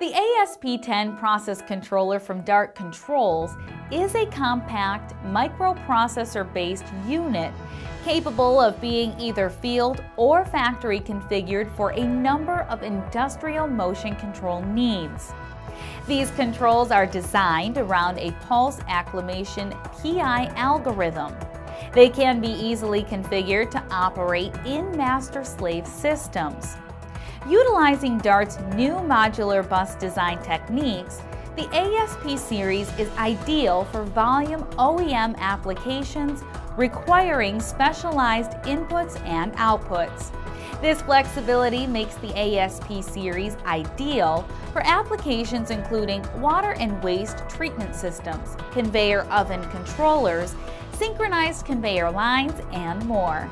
The ASP10 process controller from Dart Controls is a compact microprocessor-based unit capable of being either field or factory configured for a number of industrial motion control needs. These controls are designed around a pulse accumulation PI algorithm. They can be easily configured to operate in master-slave systems. Utilizing DART's new modular bus design techniques, the ASP series is ideal for volume OEM applications requiring specialized inputs and outputs. This flexibility makes the ASP series ideal for applications including water and waste treatment systems, conveyor oven controllers, synchronized conveyor lines, and more.